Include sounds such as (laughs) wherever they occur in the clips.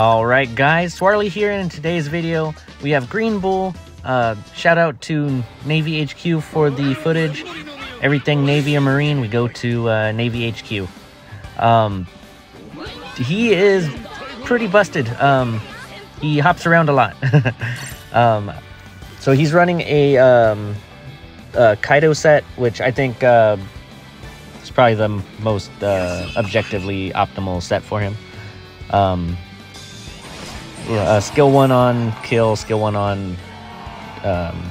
Alright guys, Swarley here and in today's video we have Green Bull. Uh, shout out to Navy HQ for the footage. Everything Navy or Marine, we go to uh, Navy HQ. Um, he is pretty busted. Um, he hops around a lot. (laughs) um, so he's running a, um, a Kaido set, which I think uh, is probably the most uh, objectively optimal set for him. Um, uh, skill one on kill, skill one on um,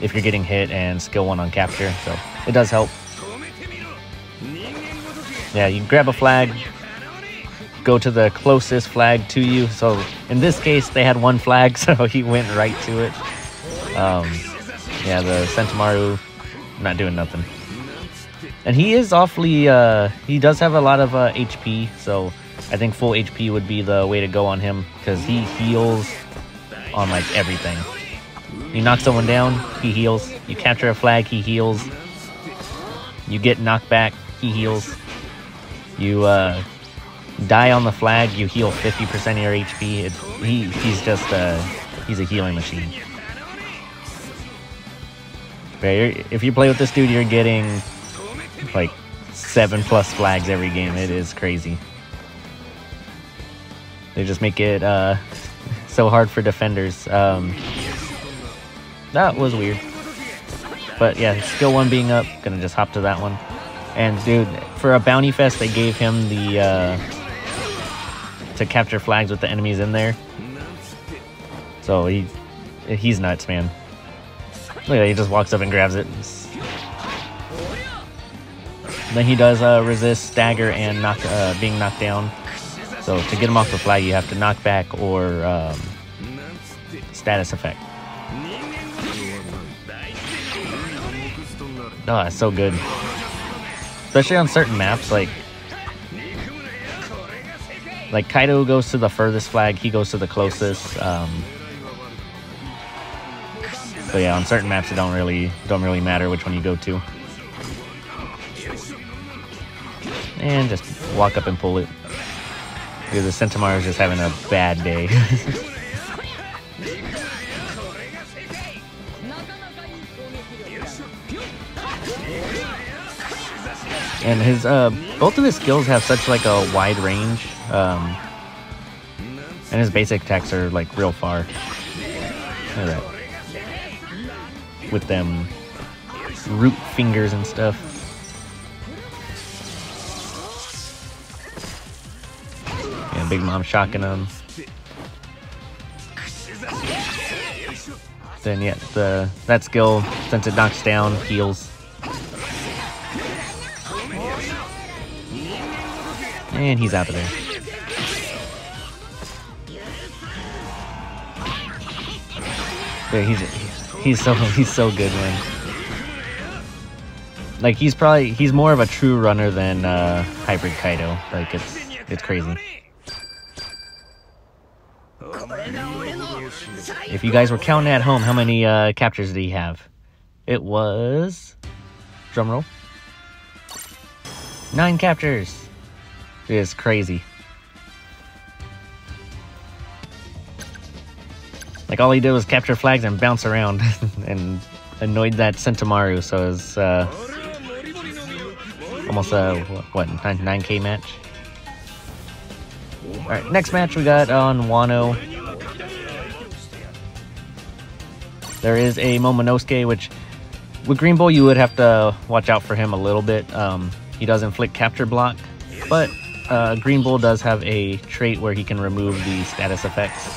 if you're getting hit, and skill one on capture. So it does help. Yeah, you grab a flag, go to the closest flag to you. So in this case, they had one flag, (laughs) so he went right to it. Um, yeah, the Sentomaru not doing nothing. And he is awfully, uh, he does have a lot of uh, HP, so I think full HP would be the way to go on him because he heals on like everything. You knock someone down, he heals. You capture a flag, he heals. You get knocked back, he heals. You uh, die on the flag, you heal 50% of your HP. It, he, he's just a, he's a healing machine. If you play with this dude, you're getting like seven plus flags every game. It is crazy. They just make it uh, so hard for defenders. Um, that was weird. But yeah, skill one being up, gonna just hop to that one. And dude, for a bounty fest, they gave him the uh, to capture flags with the enemies in there. So he he's nuts, man. Look at he just walks up and grabs it. Then he does uh, resist stagger and knock uh, being knocked down. So to get him off the flag, you have to knock back or um, status effect. Oh, it's so good. Especially on certain maps, like like Kaido goes to the furthest flag, he goes to the closest. Um, so yeah, on certain maps it don't really don't really matter which one you go to. And just walk up and pull it. Because the Sentomaru is just having a bad day. (laughs) and his uh, both of his skills have such like a wide range, um, and his basic attacks are like real far. With them root fingers and stuff. Big Mom shocking him. Then yeah, the that skill since it knocks down heals. And he's out of there. Yeah, he's he's so (laughs) he's so good, man. Like he's probably he's more of a true runner than uh, hybrid Kaido. Like it's it's crazy. If you guys were counting at home, how many uh, captures did he have? It was drumroll. Nine captures. It is crazy. Like all he did was capture flags and bounce around (laughs) and annoyed that Sentomaru, so it was uh, almost a what 9k match. Alright, next match we got on Wano. There is a Momonosuke, which with Green Bull you would have to watch out for him a little bit. Um, he does inflict capture block, but uh, Green Bull does have a trait where he can remove the status effects.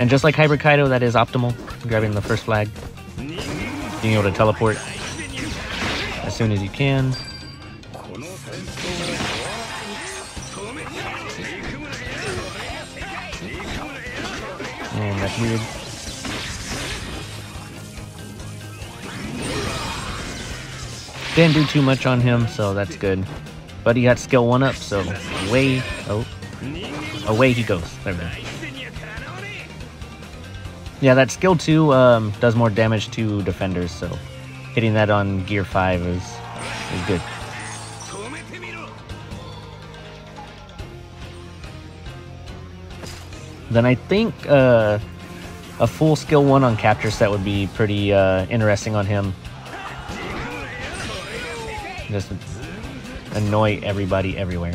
And just like Hybrid Kaido, that is optimal, grabbing the first flag. Being able to teleport as soon as you can. And that's weird. Didn't do too much on him, so that's good. But he got skill 1 up, so away, oh, away he goes. There we go. Yeah, that skill 2 um, does more damage to defenders, so hitting that on gear 5 is, is good. then I think uh, a full skill one on capture set would be pretty uh, interesting on him. Just annoy everybody everywhere.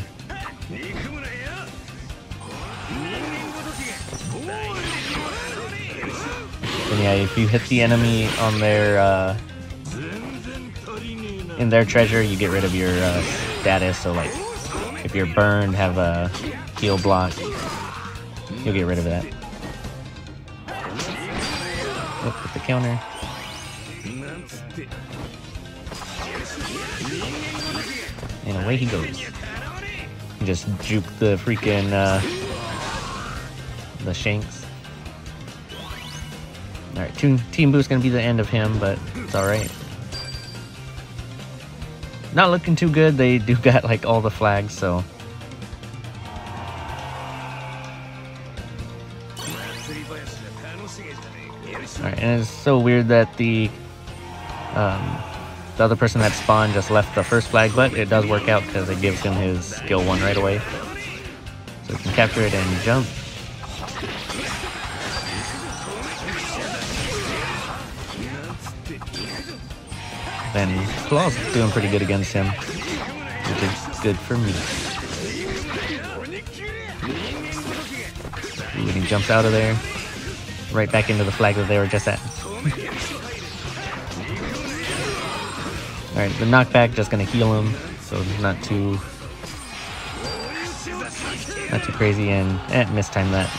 And yeah, if you hit the enemy on their uh, in their treasure, you get rid of your uh, status. So like, if you're burned, have a heal block, you'll get rid of that. Oh, with the counter. And away he goes. Just juke the freaking uh, the shanks. Alright, Team, team Boo's gonna be the end of him, but it's alright. Not looking too good. They do (laughs) got like all the flags, so. Alright, and it's so weird that the um, the other person that spawned just left the first flag, but it does work out because it gives him his skill one right away. So he can capture it and jump. Then Claw's doing pretty good against him, which is good for me. Ooh, and he jumps out of there, right back into the flag that they were just at. Alright, the knockback just gonna heal him, so not too not too crazy and eh, mistime that.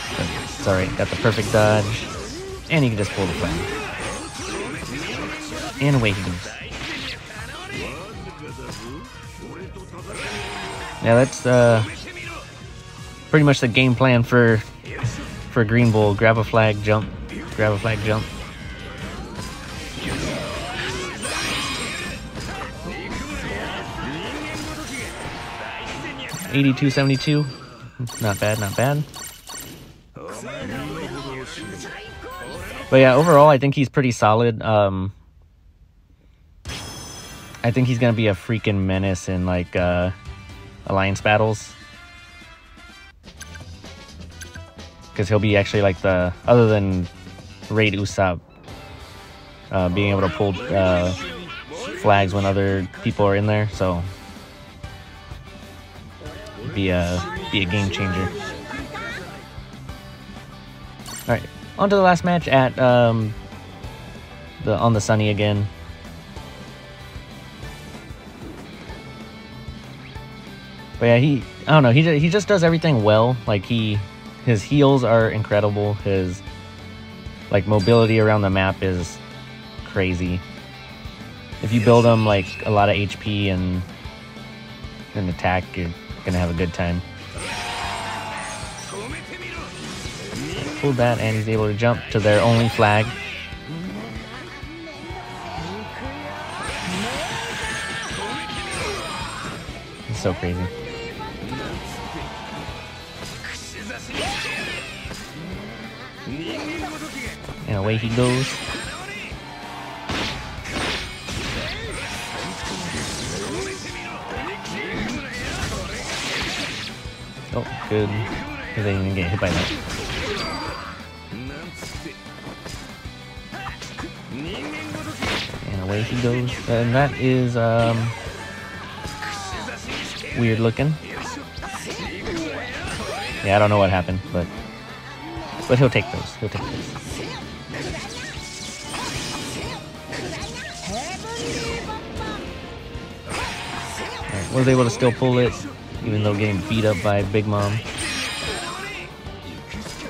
But got the perfect dodge. And he can just pull the flag. And away he goes. Yeah, that's uh pretty much the game plan for for Green Bull. Grab a flag, jump, grab a flag, jump. 8272. Not bad, not bad. But yeah, overall, I think he's pretty solid. Um, I think he's gonna be a freaking menace in like uh, alliance battles. Because he'll be actually like the other than raid Usopp, uh, being able to pull uh, flags when other people are in there. So be a be a game changer. All right, on to the last match at um, the on the sunny again. But yeah, he I don't know he he just does everything well. Like he his heals are incredible. His like mobility around the map is crazy. If you build him like a lot of HP and an attack, you're gonna have a good time. Pull that and he's able to jump to their only flag. It's so crazy. And away he goes. Good. Because they didn't get hit by that. And away he goes. And that is, um... Weird looking. Yeah, I don't know what happened, but... But he'll take those. He'll take those. Was able to still pull it even though getting beat up by Big Mom.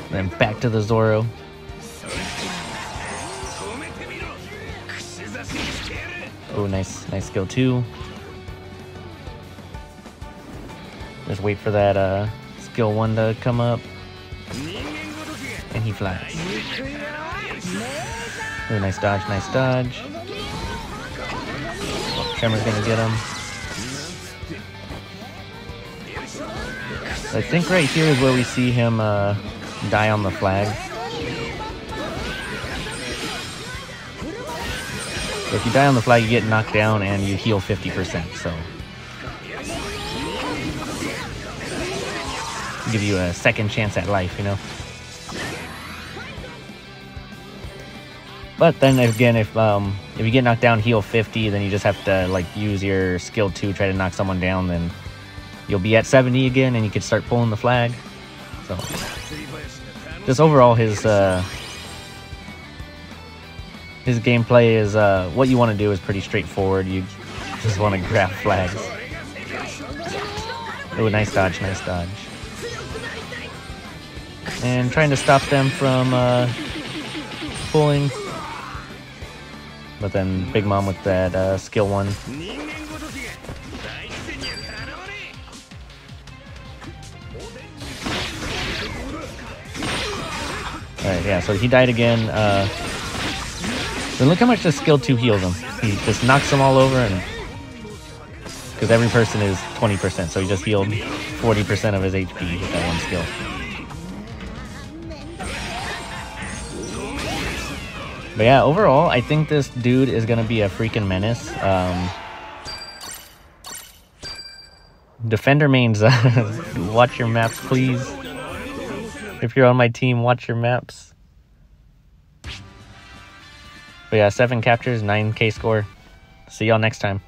Then back to the Zoro. Oh, nice, nice skill too. Just wait for that uh, skill one to come up. And he flies. Oh, nice dodge, nice dodge. Tremor's gonna get him. I think right here is where we see him uh, die on the flag. If you die on the flag, you get knocked down and you heal 50%, so... Give you a second chance at life, you know? But then again, if um, if you get knocked down, heal 50, then you just have to like use your skill to try to knock someone down, then you'll be at 70 again and you can start pulling the flag. So, just overall his uh, his gameplay is uh, what you want to do is pretty straightforward. You just want to grab flags. Oh, nice dodge, nice dodge. And trying to stop them from uh, pulling. But then Big Mom with that uh, skill one. Alright, yeah, so he died again. Uh, then look how much the skill 2 heals him. He just knocks them all over and... Because every person is 20%, so he just healed 40% of his HP with that one skill. But yeah, overall, I think this dude is going to be a freaking menace. Um, defender mains, (laughs) watch your maps, please. If you're on my team, watch your maps. But yeah, 7 captures, 9k score. See y'all next time.